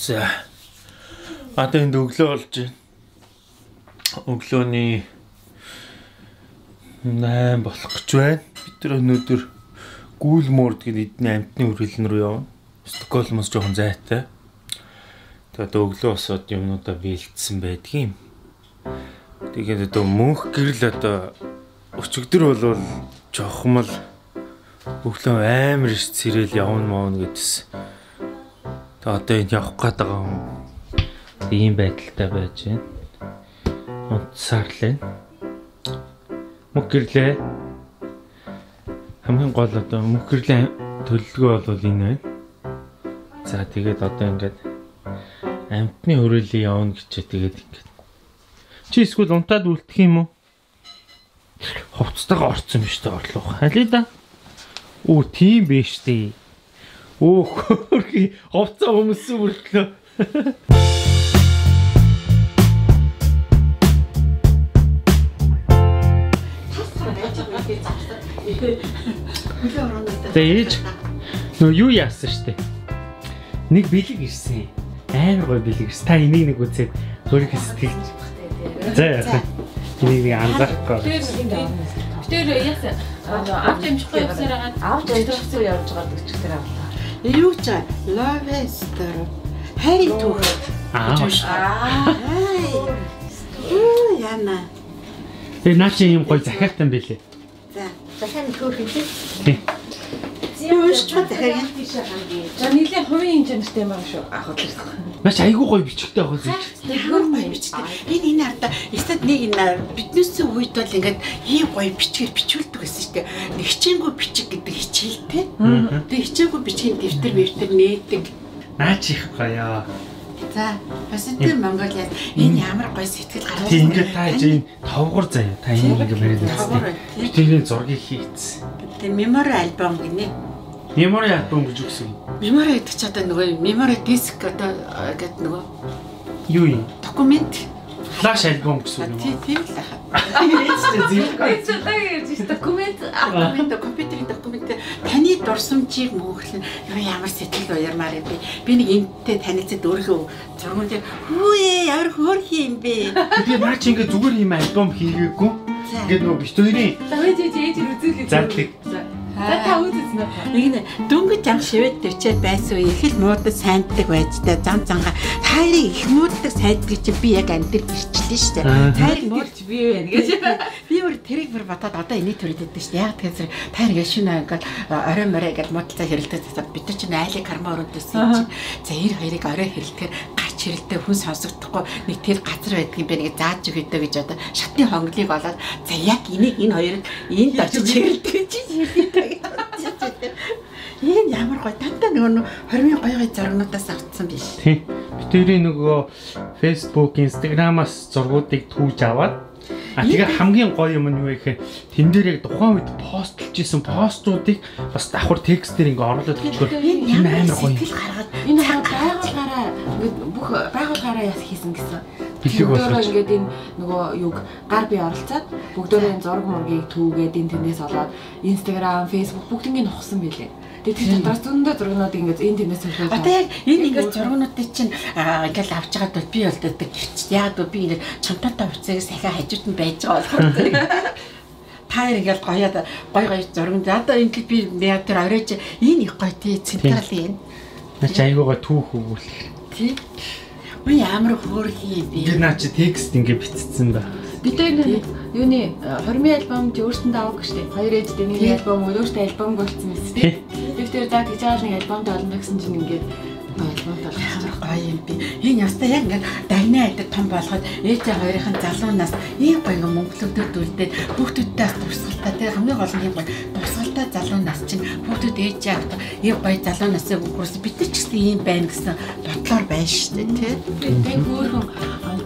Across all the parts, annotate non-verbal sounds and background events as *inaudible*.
За. Одоо энд өглөө болж байна. Өглөөний 8 болох гэж байна. Бид нар өнөөдөр Гүүлморд гэдэг эдний амтны үргэлэн рүү явна. Стокгольмоос жоохон зайтай. Тэгээд өглөө босоод юмнуудаа биелдсэн байдгийн. Тэгээд одоо мөнх гэрэл одоо өчигдөр бол жоохмол өглөө амар ш цэрэл явна мөн гэдсэн. Тэгээд одоо энд явах гээд байгаа юм. Ийм байдалтай байж байна. Унтсаарлаа. Мөнх гэрлээ. Хамгийн гол одоо мөнх гэрлийн төлөлгөө бол энэ байна. За тэгээд одоо ингээд амтны хөрөлийг явна гэчээ тэгээд ингээд чи эсвэл унтаад үлдэх юм уу? Хувцастайгаа орцсон биш үү орлоо. Халий да. Оо тийм биш дээ. Оо хөрхи хувцас өмсөн бүртлөө. Тэгэж нөө юу яасан штэ. Нэг бэлэг ирсэн. Амар гой бэлэг ирсэн. Та энийг нэг үзээд өөрийнхөө сэтгэлж. За яасан. Энийг нэг анзаарахгүй. Тэр яасан. Авч амжихгүй явсаар агаад Авч амжихгүй явж байгаа өчтөр авлаа. Юу ч ловестер. Хайр түүх. Аа. Аа. Юу яна. Тэгээ наа чи юм гой захиалтай юм бэлээ. За. Дахиад төөх хэлээ. Тий. Юу ч чад дахиад. За нийлээ хувийн инженертэй юм аа шүү. Ах. Наа чи айгүй гой бичгтэй байгаа зүйл. Ямар гоё бичдэг. Энэ энэ арда эсвэл нэг энэ биднээс үед бол ингээд ийм гоё бичгээр бичүүлдэг гэсэн дээ. Нэг хичээнгүй бичиг гэдэг хичээлтэй. Тэгээ хичээнгүй бичгийн дэвтэр дэвтэр нээдэг. Наа чи их гоё. За, Positive Mongolia энэ ямар гоё сэтгэл гаргаж Тий ингээд та энэ товгор заяа. Та Товгор үзтээ. бай, тий. Битэрийн зургийг хийцсэн. Тэгээ memory album гинэ. Memory album гэж үгсэн. Memory гэдэг чи одоо нөгөө memory disk одоо гэдэг нөгөө Юу юм? документ. Flash album гэсэн үг Тий, юм. тийм л *laughs* аа. Би ч удаа ярьж документ Документ компьютерийн документ таны дурсамжийг мөнхлөн ямар сэтгэл уярмаар юм бэ? Би нэг энтэй танилцаад өөрийнхөө зургуун дээр хүүе ямар хөөрхий юм бэ? Тэгээ наа чи ингээд зүгээр юм альбом хийгээгүй. Ингээд нөгөө бит хоёрын За ээж ээж ээж үзүүлэх. Зардаг. За та үзсэн үү? Нэг нь дөнгөж анх шивэд төвчээд байсан үе их л муудад сайддаг байжтай зам занга хайрыг их мууддаг сайддаг чи би яг амтэр гэрчлээ штэ. Аа. Хайрыг мууд би байна гэж. би өөр тэрийг бүр бодоод одоо энийг төрөд өгдөө штэ. Яг тэгэхээр тайр гэж шинэ ингээл орой морой гэж муудалцаа хэрэлдэх цаа бид нар чинь айлыг карма өрөөдөөсөн чинь за эр хоёрыг орой хэрэлдэхээр хэрэлдээ хүн сонсогдохгүй нэг тэр газар байдгийг би нэг зааж өгödөө гэж одоо шатны хонглыг олоод за яг энийг энэ хоёрыг энд очиж хэрэлдэг чи хэрэлдэг. Энэ ямар гоё тантаа нөгөө хормын гоё гоё зургнуудаас авцсан биш. тий. Битэрийн нөгөө Facebook, Instagram-аас зургуудыг түүж аваад А тэгээ хамгийн гоё юм нь юу вэ гэхээр тэн дээр яг тухайн үед постлж исэн постуудыг бас давхар текстээр ингээ оруулаад өчгөр тийм амар гоё. Гаргаад Энэ байгуулгаараа бүх байгуулгаараа яс хийсэн гэсэн. Бэлэг Бүгдөө болгож. ингээд энэ нөгөө юг гар бие оролцоод бүгдөө энэ зураг мургийг түүгээд энэ тэндээс олоод Instagram, Facebook бүгднийг нухсан байлээ. Тэгээ тэр дотроос зөндөө зургнууд ингээд энэ тэндээс олоод. Одоо яг энэ ингээд зургнуудыг чинь аа, ингээл авч байгаа бол би бол дэдэг гэрч. Яг би ингээд чамтаатай уцыг сахиа хажууд нь байж байгаа болохоор *laughs* таар ингээл гоёад гой гой зурганд одоо ингээд би яг тэр оройч энэ их гоё тий централ энэ Наа чи айгуугаа түүх өгүүлэх. тий Үгүй ямар хөөрхий юм Ингээ бэ? наа чи текст ингээ битцсэн ба. Бид энэ юуны хормын альбом чи өөрсөндөө авах гэжтэй. Хоёр ээжтэй нэг альбом өөртөө альбом болцсон мэт тий. Тэгэхээр за тэгж байгаа нэг альбомд олно гэсэн чинь ингээд альбомд. Ямар гоё юм бэ? Энэ ястаа яг ингээд дагнаа айдаг том болгоод ээжээ хоёрын залуунаас ийм гоё юм мөнгөлөдөр дүлдээд хүүхдүүдтэй бас дурсгалтай тэр хамгийн гол нь ийм гоё дурсгалтай залуунаас чинь хүүхдүүд ээжээ авах ийм гоё залуунаас өгөхөөс бид нар ч гэсэн ийм байна гэсэн бодлоор байна шүү дээ тий. Тэгээд хөөхөн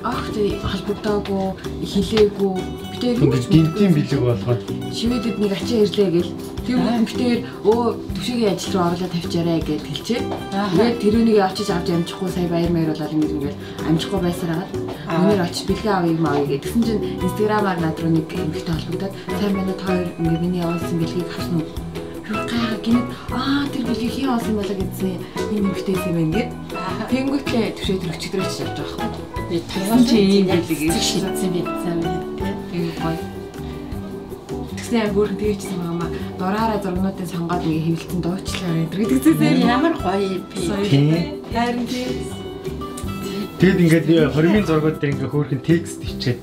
огт холбогдоогүй хилээгүй битээр юу Ингээ гинтийн бэлэг болгоод шивэдэд нэг ачаа ирлээ гэл хүн битээр өө төвшөгийн ажил руу оруулаад тавьчаарай гэж хэлчээ. Тэгээд тэрүүнийг очиж авч амжихгүй сая баяр маяр болоод ингэ ингээл амжихгүй байсаар хагаад өнөр очиж бэлгээ авъя маавь гэж тэгсэн чинь инстаграмаар над руу нэг эмэгтэй холбогдоод сайн байна та хоёр ингээ миний явуулсан бэлгийг авсан уу? Юу гайхаад гинэ аа тэр бэлгийг хин олсон юм болоо гэсэн энэ нөхтэй юм байна гэд. Тэнгүүтлээ төвшөө тэр өчигдрөө чи явж байгаа юм. Би Тэгсэн чи ийм бэлгийг шийдсэн мэдсэн байна. Тэгээ гоё. Тэгсэн яг бүрэн тэгчихсэн маа. Дураараа зургнуудын сонгоод нэг хэвлэлтэн дуучлаа гэдэг. Тэгсэн Ямар гоё юм би. Тийм. Харин тийм. Тэгэд ингээд 20-ын зургууд дээр ингээд хөөрхөн текст хичээд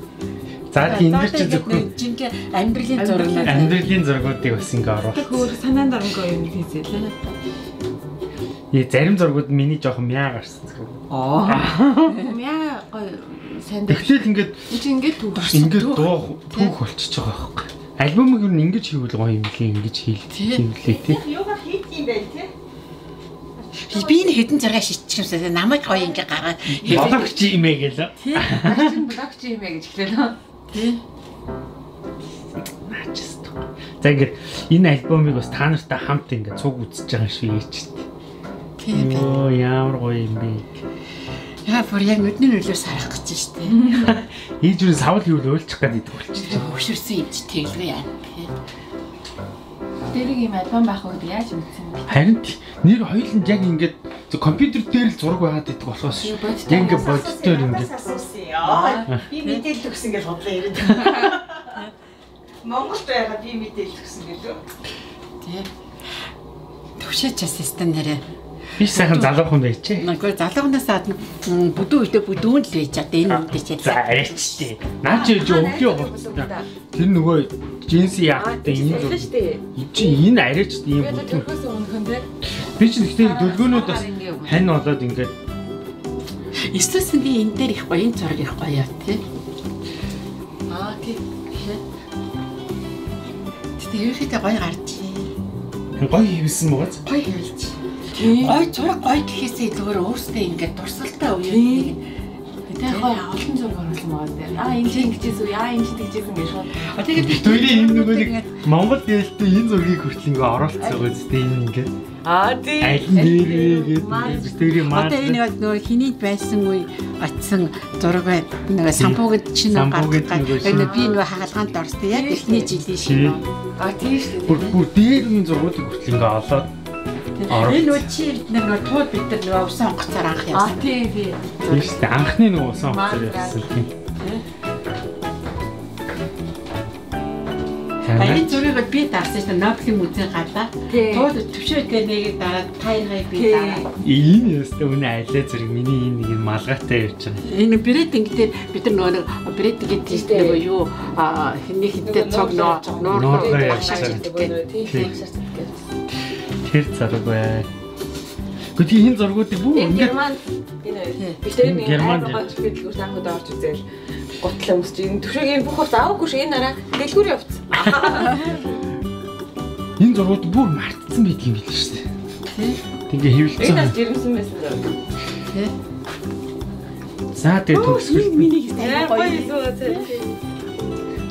За тийм энэ чинь зөвхөн жинхэнэ амьдралын зураглал. амьдралын зургуудыг бас ингээд оруулах. Тэг өөр санаанд оронгүй юм хийзээ. Ээ зарим зургууд миний жоохон мяа гарсан. Яа гоё сайн дээр. Тэгтэл ингээд Чи ингээд түүх. ингээд дуу түүх болчихж байгаа байхгүй. Альбомыг юу ингэж хийвэл гоё юм лээ ингэж хийлээ тий. Юугаар хийдэг юм бэ те? Би энэ хэдэн зураг шийдчихсэн намайг гоё ингээ гаргаад Болагч юм ээ гэлээ. Чин блогч юм яа гэж хэлээ. тий. Начст. За ингээд энэ альбомыг бас та нартай хамт ингээд цуг үзэж байгаа шүү яач. Тий. би- Оо ямар гоё юм бэ. Яа бүр яг нүдний нөлөөс харах гэж штэ. Ийж *laughs* юу савл юу өөлчих гээд идэх болчих. Хөшөрсөн юм чи тэглгүй яа. Дэрэг юм альбом байх үед яаж мэдсэн бэ? Харин нэр хоёуланд яг ингээд компьютер дээр л зураг байгаад идэх болохоос бодтой. яг ингээд боддоор ингээд. Би мэдээлэл өгсөн гэж бодлоо яриад. *laughs* Монголд байгаа би мэдээлэл өгсөн гэлөө. Тий. Төвшөөч бас стан нэрэ. Би сайхан залуухан байчээ. Нөгөө залуугнаас гадна м, бүдүүн үедээ бүдүүн л байж одоо энэ үедээ ч За арайчтэй. Наа чи юу өвлөө хувцтай. Тэр нөгөө джинси яахтай энэ дээ. Чи энэ тэрхээс өмнөхөн те. Би ч ихтэй дөлгөөнүүд бас хань болоод ингээд Эсвэл би энэ дээр их гоё энэ зураг их гоё тий. Аа тий. Тэгтээ ерөөхдөө гоё гарч. гоё хийвсэн мөгөөс. Гоё хэлж. Гой зураг гоё гэхээсээ зүгээр өөртөө ингээд дурсалтай үе. Тэгээд гоё олон зураг оруулсан байгаа дээ. Аа энэ чинь ингэжсэн үү? Аа энэ чинь гэж шууд. Тэгээд Бидний энэ нөгөө нэг Монгол дээлтэй энэ зургийг хүртэл ингээ оруулцсан байгаа зү энэ ингээ. Аа тий. Аль нэрээ гэдэг тэрийн маа. Одоо энэ нэг нөгөө хиний байсан үе очисан зураг бай. Нөгөө самбуугд чинь нөгөө Энэ би нөгөө хаалгаанд орсон яг эхний жилийн шиг. Аа тий шүү Бүр дээ. бүр дээр үеийн зургуудыг хүртэл ингээ олоод Энэ нөгөө чи нэг нөгөө тууд бид нар нөгөө усан онгоцоор анх явсан. тий тий. тийм шүү дээ. Анхны нөгөө усан хоцор явсан тийм. Харин зургийг би даарсан шүү дээ. Нобелийн музей гадаа. Тий. Тууд төвшөөтэй нэгийг дараад тайргай би дараа. Энэ ястаа үнэ айлаа зэрэг миний энэ нэг малгайтай явж байгаа. Энэ брэдинг дээр бид нар нөгөө нэг брэдинг тийш нөгөө юу а хинний хинтэй цог нуур нуур явж байгаа. гэдэг. Тэр зараг бай. Гэхдээ энэ зургуудыг Энэ ингээд энэ Тий. бид тэр нэг Германд аймаг гооч гэдэг санхуд орж үзэл готлон өмсч энэ төвшөөг энэ бүх хувц аваагүй шиг энэ араа дэлгүүр явц. *laughs* энэ зургууд бүр мартсан байдаг юм билээ шүү дээ. Тий. Тэгээ Энэ хэвлэлцэн. бас жирэмсэн байсан даа. Тий. За тэгээ төгсгөл Миний Яа гоё. гоё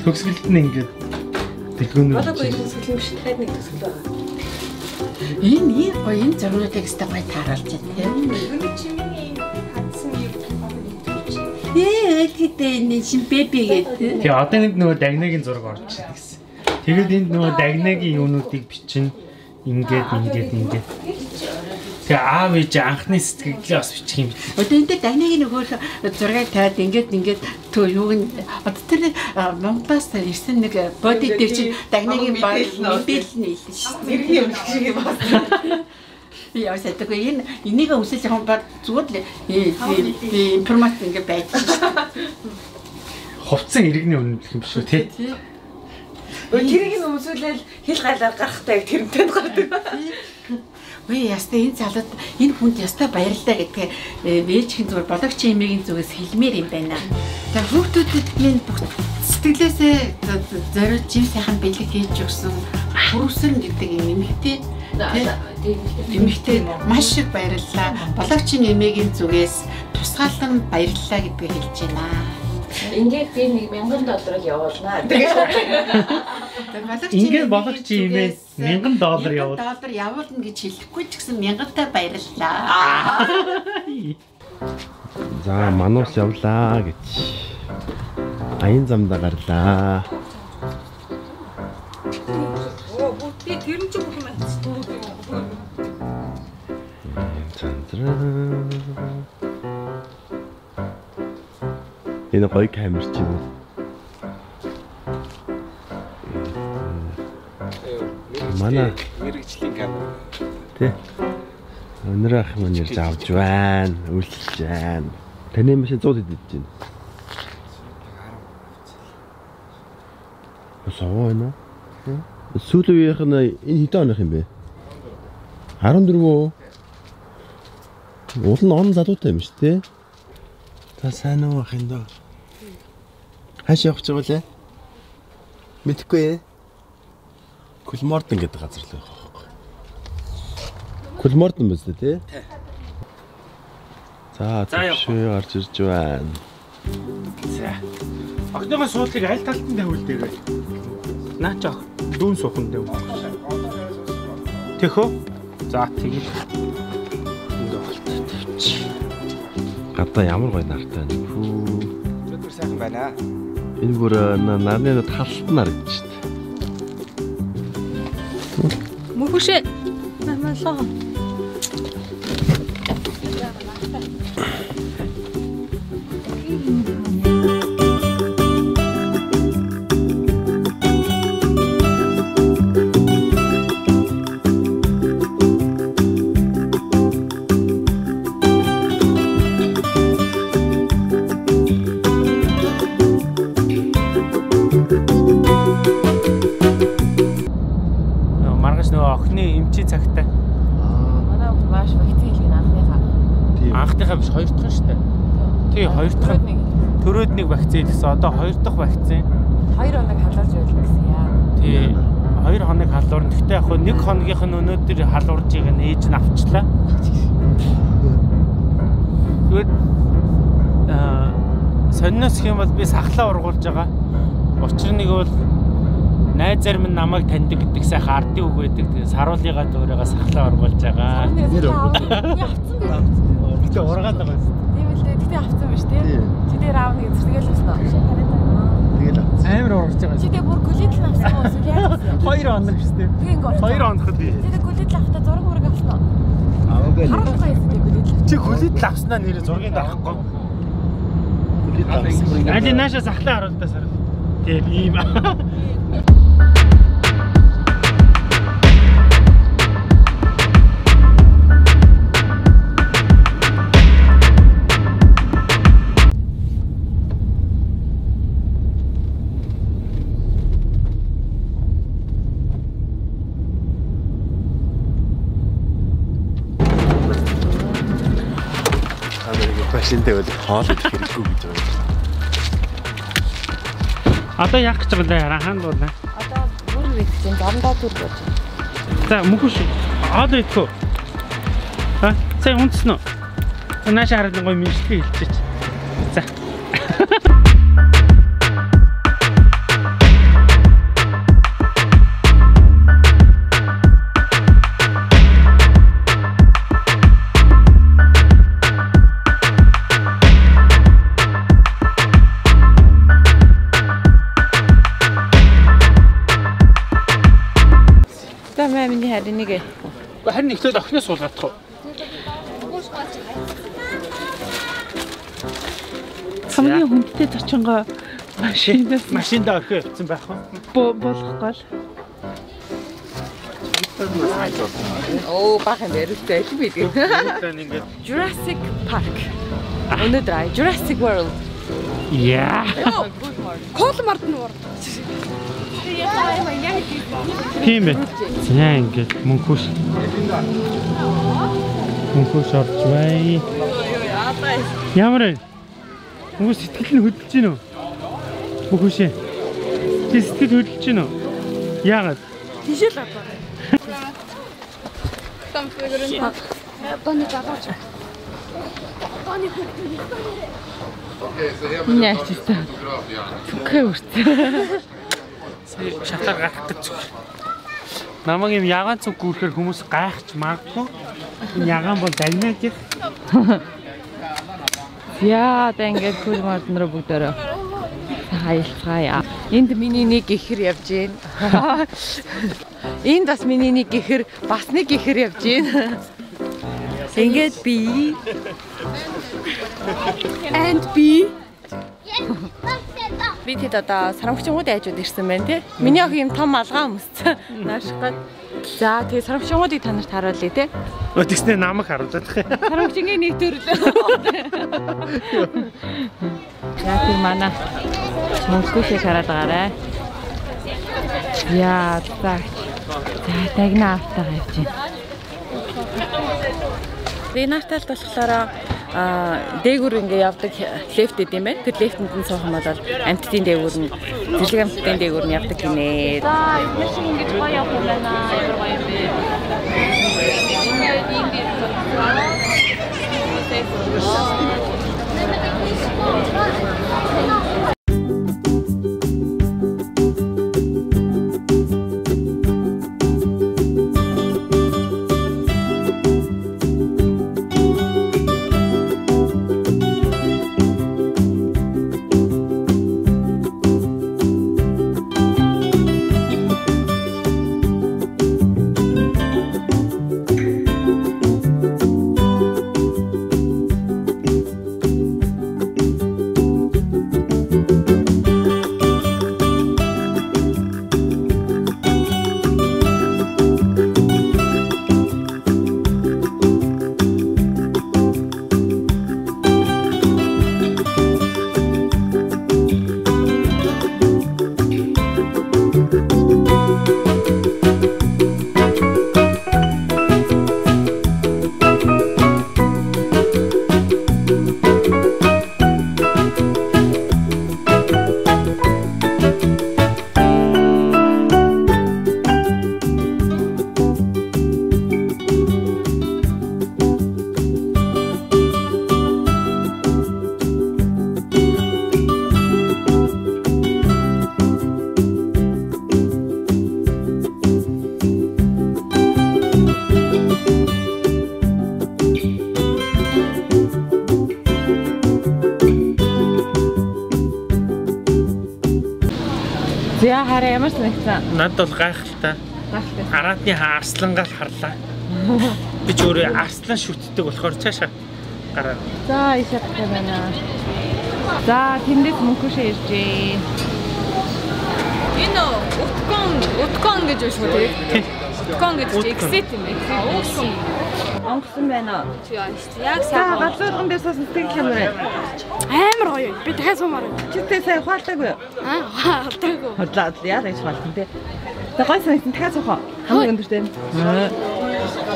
төгсгөлд нь ингээд дэлгөөнүүд. Бодоогүй төсгөл юм биш таад нэг төсгөл байгаа. Энэ ийм гоё энэ зургуудыг өстой гоё тааруулж байна тий. Өнөө чи миний хадсан юм. Ээ гэдэг энэ шин беби гэдэг. Тэгээ одоо энд нөгөө дагнагийн зураг орж ирсэн гэсэн. Тэгээд энд нөгөө дагнагийн юунуудыг бичнэ. Ингээд ингээд ингээд. Тэгээ аав ээж анхны сэтгэлээ бас бичих юм бит. Одоо энэ дээр дагныг нөгөө зургийг тавиад ингээд ингээд төө юуг нь одоо тэр Монголоос ирсэн нэг боди дээр чинь дагныг баг мэдээлэл нь хэлсэн шүү дээ. Иргэн юм шиг юм байна. Би яа сэтггүй энэ энийг үсэж явах баг зүгээр л информац ингээд дээ. Хувцсан иргэний үнэлэх юм шүү тий. Тий. Тэрийг нь өмсүүлэл хэл гайлаар гарахтай тэрнтэй гардаг. Үй яста энэ залууд энэ хүнд яста баярлалаа гэдгээ ээжийн зүгээр бологч эмээгийн зүгээс хэлмээр юм байна. За хүүхдүүдэд минь бүх сэтгэлээсээ зориулж жив сайхан бэлэг хийж өгсөн хүрсэн гэдэг юм эмэгтэй эмэгтэй маш их баярлалаа. Бологчийн эмээгийн зүгээс тусгаалan баярлалаа гэдгийг хэлж байна. Ингээд би нэг 1000 долларыг явуулнаа. Бологчийн Ингээд бологч имээ 1000 доллар явуул. доллар явуулна гэж хэлэхгүй ч гэсэн мянгатай баярлалаа. За мануус явлаа гэж. Аян замда гарлаа. Энэ гоё камер чинь. Манай мэрэгжлийн камер. тий. Өнөр ах маань ярьж авч байна. Үйлчилж байна. Таны машин 100 хэд идэж байна? Соо байна. Сүүлийн үеийнх нь энэ хэдэн оных юм бэ? 14 үү? Уул нь он залуутай юм шүү дээ. Та сайн уу ах энэ доо? Хааш явах гэж байгаа лээ? Мэдхгүй ээ. Кулмордон гэдэг газар л байгаа байхгүй. Кулмордон биз дээ тий? За зөвшөө гарч ирж байна. За. Огныхоо суудлыг аль талд нь тавиул дээрээ. Наа ч ах дүүн суухан дэв. Тэхөө. За тэгэл. Ингээ болтой тавьчих. Гадаа ямар гоё нартай байна. Хүү. Өдөр сайхан байна. Энэ бүр э, на- нарны нар гэж шүү дээ. Мөхөшөө. Намаалаа. Төрөөд нэг вакцин гэсэн. Одоо хоёр дахь вакцин. хоёр хоног халуурж байл гэсэн яа. Тий. Хоёр хоног халуурна. Гэхдээ яг нэг хоногийнх нь өнөөдөр халуурж байгаа нь ээж нь авчлаа. Тэгвэл аа сонноос гэх юм бол би сахлаа ургуулж байгаа. Учир нэг бол найзаар минь намайг таньдаг гэдэг сайхан ардын үг байдаг. Тэгээ саруулыгаа дөөрөөгөө сахлаа ургуулж байгаа. Нэр авцсан байх. Гэтэ ургаад байгаа юм. Тийм л дээ. Тэгтээ авцсан биш тий. Чи дээр аав нэг зэрэгэл өснө. Тэгэл авцсан. Амар ургаж Чи байгаа. дээр бүр гүлэд л авсан уу? Авсан? Хоёр хоног шүү дээ. Тэгээ ингээ орсон. Хоёр тий. Чи дээр гүлэд л авахта зураг мөрөг авсан уу? Аваагүй л. Харуулгаа юм дээ гүлэд л. Чи хүлэд л авснаа нэрээ зургийг авахгүй. Бүлэд авсан. Али нааша сахлаа харуултаа сар. Тийм ийм. Машинтай бол хоол идэх хэрэггүй гэж байна. Одоо яах гэж байгаа вэ? Хаан дуулаа. Одоо бүр нэгсэн замдаа түр болж байна. За мөхөш. Одоо идэхүү. Ха? Сайн унтсан уу? Нааша хараад гоё мэрэгчлээ хэлчихэж. Харин ихлээд охноос суулгаадах уу? Хамгийн хүндтэй зочингоо машинаас Машиндаа орхио явцсан байх уу? бо- болохгүй л. Оо бах юм бэрүүтэй л бид. Jurassic Park. Өнөөдөр Jurassic World. яа. Колмард нь уур. Тийм ээ. За ингээд мөнхөш. Мөнхөш орж бай. Ямар вэ? Мөнхөш сэтгэл нь хөдөлж гин үү? Мөнхөш. Чи сэтгэл хөдөлж гин үү? Яагаад? Тишэл аваа. Там фигурын. Тони гаваач. Тони Миний ачистай. Түхээ үрцээ. Шатаар гарах гэж зүг. Намаг юм ягаан цуг гүүрхээр хүмүүс гайхаж магадгүй. Энэ ягаан бол дагнаа гэх. Яа, ингээд кул руу бүгдээрээ хаялцгаая. Энд миний нэг ихэр явж гин. Энд бас миний нэг ихэр, бас нэг ихэр явж гин. Ингээд би And B. би тэд одоо сарамгчингууд айжууд ирсэн байна тий. Миний охин юм том алгаа өмссөн. Нааших гээд. За тэгээ сарамгчингуудыг танарт харуулъя тий. Өө тэгснэ намайг харуулдаг. Сарамгчингийн нэг төрлөө. За тийм манай мөнгөшийг хараад байгаарай. Яа за. За тагна автаа явж байна. Ренаталд болохоор а дээгүр ингээ явдаг лефт гэдэг юм байна. Тэр лефтэнд нь суух юм бол амттын дээгүр нь зэрлэг амттын дээгүр нь явдаг гинэ. За эдгээр шиг ингэж гоё явах юм байна. Ямар гоё юм бэ? Ингээд ийм би За хараа ямар санагцсан? Над бол гайхалтай. Араатны арслангаар харлаа. *laughs* Би ч өөрөө арслан шүтдэг болохоор цаашаа гараа. За иш явах байна. За тэндээс мөнхөшөө иржээ. Энэ уткон уткон гэж биш үү тий? Уткон гэж exit юм exit. Онгосон байна. Яг сайн галзуурган дээр суусан сэтгэл хямраа. Амар гоё. Би дахиад суумаар. Читээ сайн ухаалтаагүй юу? Аа, халтаагүй. Хотлаа яа гэж ухаалтан тий. За гой санагдсан дахиад суухаа. Хамгийн өндөртэй.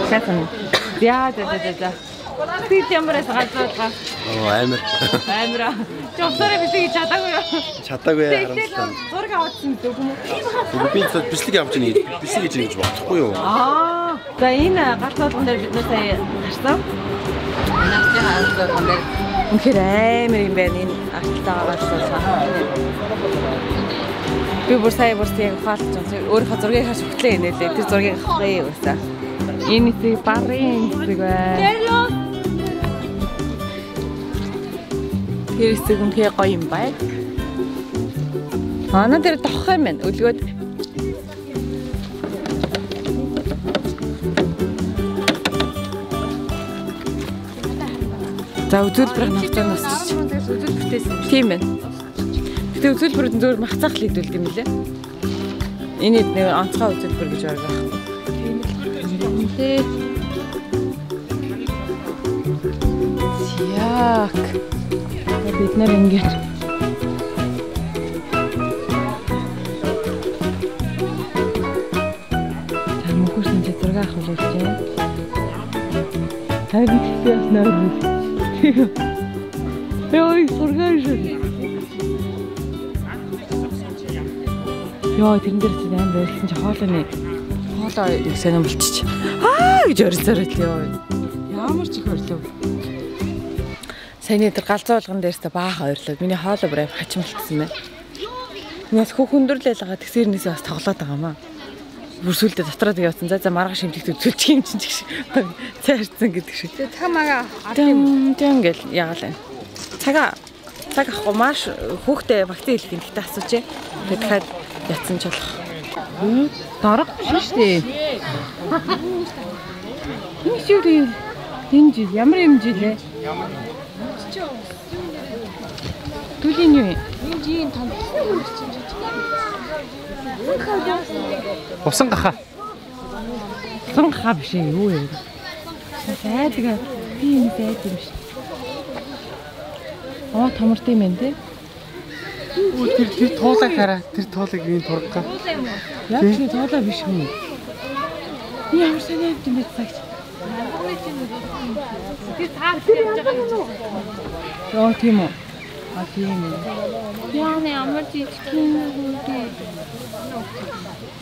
Дахиад сан. Яа за за за за. Сэтгэл ямраас галзуургаа. Оо амар. Амира. Чи усаараа бисгийг чадаагүй юу? Чадаагүй харамсалтай. зураг авчихсан гэдэг юм уу? Би бичлэг байгаа нэг бичлэг гэж ингэж бодохгүй юу? Аа. За энэ галт болгон дээр бид нэ сая харсан. Наачи хаалт болгон дээр үнэхээр амар юм байна энэ алтаагаар суусан. Би бүр сая бүр яг ухаалж байгаа. Өөрийнхөө зургийг хаш хөтлөө инээлээ. Тэр зургийг авахыг уусаа. Энэ хэсэг барын хэсэг бай. Тэр хэсэг үнэхээр гоё юм бай. Ана дээр тохох юм байна. Өлгөөд За үзүүлбэрийн ногцоо насч. Үзүүлбэртээс тийм байна. Гэтэ үзүүлбэрүүд нь зөвхөн махцах л хийдүүлдэг юм лээ. Энэ нэг онцгой үзүүлбэр гэж байхгүй. Тийм л. Тэ. Яак. Бид нар ингэж энэ зураг авах болж байна. Харин тийм нөр. Йой, сургаж. Йоо, тэрэн дээр чинь аим байлсан чи хоолойны хоолой их сонирм болчих. Аа гэж орцоор л ёо. Ямар ч их орлоо. Саяны тэр галзуу болгон дээрс баах ойрлоо. Миний хоолой бүр аим хачмалтсан байна. Нас хөх хөндөрлөл байгаа тэгсэрнээсээ бас тоглоод байгаа маа. Бүр сүлдө дотроо явсан. За за маргааш шимтэгт үзүүлчих юм чинь гэж цаарцсан гэдэг шиг. Тэгээ тамага Тэм тэм гэл ягалаа. Цагаа цаг ахгүй маш хүүхдээ вакцин хэлэх гэхдээ асууч. Тэгээд дахиад ятсан ч болох. Дорог биш шүү дээ. Энэ шүү дээ. Энэ жил ямар юм жил вэ? Түлийн юу? Усан гахаа. Сон хаа биш ээ юу вэ? Сайдгаа би энэ сайд юм шиг. Аа томорт юм байна те. Тэр тэр туулаг хараа. Тэр туулаг ийм турга. Яг чи тоолоо биш үү? Би ямар сайн юм бэ цагт. Тэр таар явж байгаа гэж. Йоо тийм үү. А тийм үү. Яа нэ амар жижиг юм үү?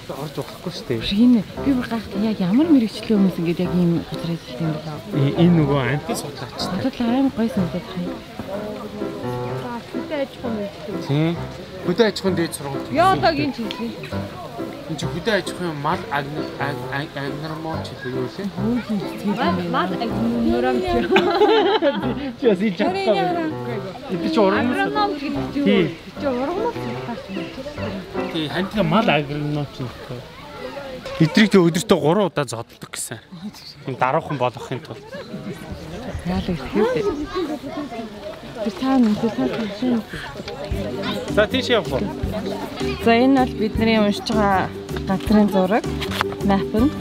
Орж болохгүй шүү дээ. Шинэ би бүр гайхав яг ямар мэрэгчлээ хүмүүс ингэж яг ийм газар ажилладаг юм бэ? Энэ нөгөө антис судлаачтай. Бодлоо амар гоё санагдаад байна. Хөдөө аж ахуйн үйлдэл. Тийм. Хөдөө аж ахуйн дээд сургууль. Яа одоогийн чиглэл. Энд чи хөдөө аж ахуйн мал агнармоо ч гэдэг юу лээ? Мал агнуурам чи. Чи ийж чадахгүй. Энд чи Агроном гэдэг юу? Чи ургамал таач юм. тий хантга мал агнармоо ч гэдэг. Эдрийг тэг өдөртөө 3 удаа зоддог гэсэн. Даруухан болохын тулд. Яалаа ихтэй. Тэр цаана тэр цаана шин. За тийш явах уу? За энэ бол бидний уншиж байгаа газрын зураг. Map нь.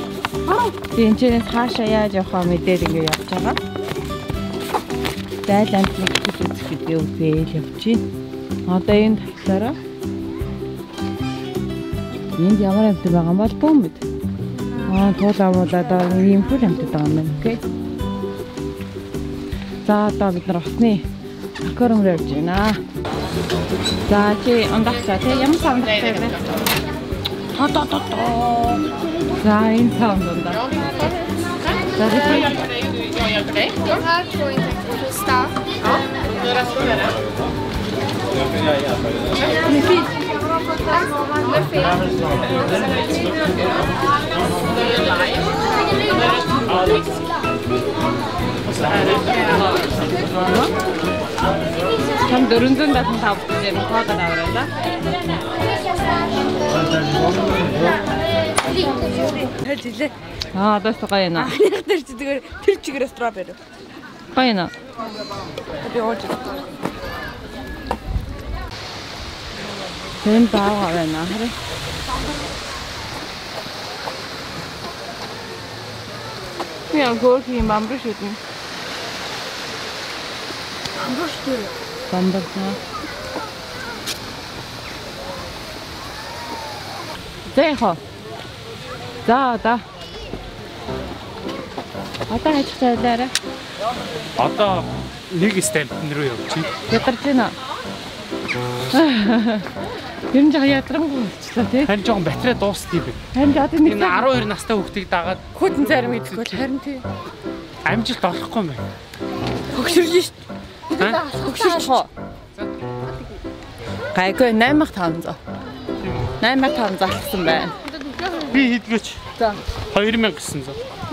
Би энэ чэнэс хаашаа яаж явахаа мэдээд ингэ явж байгаа. Зайл амтлыг гэж үзэх гэдэг явж байна. Одоо энэ тавтараа Энд ямар амт байгаа юм бол бөөм мэд. Аа туулаа муулаа даа ийм хөл амт байгаа юм байна. Окей. За одоо бид нар усны аквариум руу явж байна. За чи ондагчаа тий ямар саунд вэ? Тоо тоо тоо. За энэ саунд ундаа. За би Хаа going to start? 참475 гэж тоодод авраа. Хэлж илээ. Аа одоо гоё нэ. Анх тэр чи зүгээр тэр чигээр стrawberry. Гоё нэ. Би ууж. Тэн баага байна. Харин Яа гол юм бамбар шүтэн. Бамбар шүү. Бамбар наа. Зэхо. За одоо. Одоо хайчих цайлаарай. Одоо нэг стампн руу явчих. Ядарч байна. *laughs* Ер нь жоо ядрангүй болчихлоо тий. Харин жоохон батарей дуусдгийг бэ. Харин одоо нэг Энэ 12 настай хүүхдийг дагаад хүдэн зарим идэхгүй л харин тий. амжилт олохгүй юм байна. Хөгшөрлөө шүү. Аа? Хөгшөрлөх үү? Гайгүй 8500. 8500 алсан байна. Би хийдгээч. За. 2900.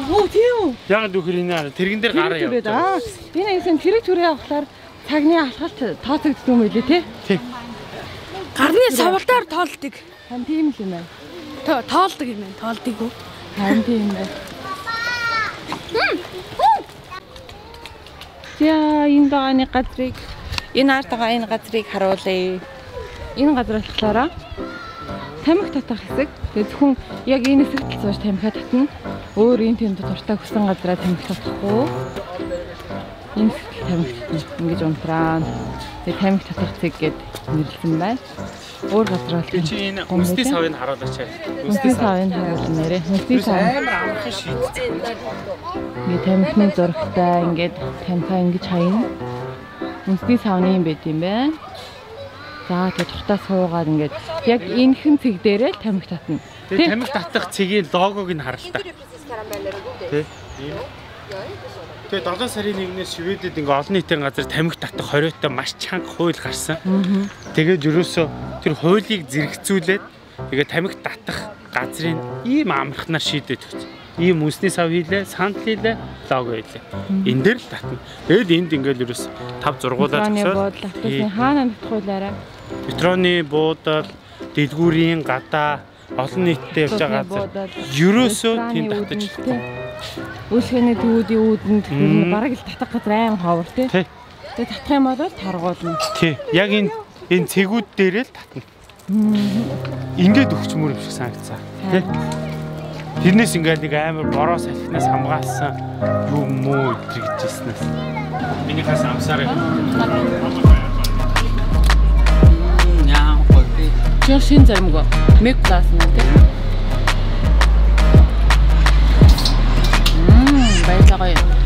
Оо тийм үү? Яг дөхөр энэ хараа тэрэгэн дээр гараа Тэрэг явж түрээд аа. Би нэг юм тэрэг түрээ авахлаар цагны алхалт тооцогдсон юм билээ тий. Тийм. Гарны савлаар тоолдог. Хан тийм л юм байна. Тоо- Тоолдог юм байна. Тоолдог уу? Хан тийм юм байна. За энэ нэг газрыг энэ ард байгаа энэ газрыг харуулъя. Энэ газар болохоор тамхи татах хэсэг. Тэгээ зөвхөн яг энэ хэсэгт л сууж тамхи татна. Өөр энэ тэнд дуртай хүсэн газараа тамхи татахгүй. Энэ тамхи. Ингэж унтраа. Тэгээ тамхи татах цэг гэд нэрлсэн байна. Өөр газар бол чи энэ хүнсний савыг харуулаач. Хүнсний савыг харуулна нэрээ. Хүнсний сав. Амар амархан шийд. Ингээ тамхины зурагтай ингээд тамхиа ингэж хаяна. Үнсний савны юм байт юм байна. За тэгээ тухтаа суугаад ингээд яг энэхэн цэг дээрээ л тамхи татна. Тэгээ тамхи татах цэгийн логог нь харал та. Тэ. Ийм. Тэгээ 7 сарын 1-ээс Шведэд ингээ олон нийтийн газар тамхи татах хориотой маш чанга хууль гарсан. Тэгээд ерөөсөө тэр хуулийг зэрэгцүүлээд тэгээ тамхи татах газрын ийм амархнаар шийдээд өгсөн. Ийм үнсний сав хийлээ, сандал хийлээ, лого хийлээ. Энд дээр л татна. Тэгэл энд ингээл ерөөс 5 зургуулаад Метроны өгсөөр буудлын автобусны хаана татхуулаарай. метроны буудал, дэлгүүрийн гадаа олон нийтэд явж байгаа газар ерөөсөө тэнд татаж Үйлсгэний төвүүдийн үүдэнд бараг л татах газар аим ховор тий. Тэгээ татах юм бол таргуулна. Тий. Яг энэ энэ цэгүүд дээрээ л татна. Ингээд өгчмөр юм шиг санагцаа. Тий. Тэрнээс ингээд нэг амар бороо салхинаас хамгаалсан юм уу өдр гэж хэлснээс. Миний хас амсаар Яа, гоё. Чи шин заримгүй. Мэг класс нэ тий. 哎，咋回事？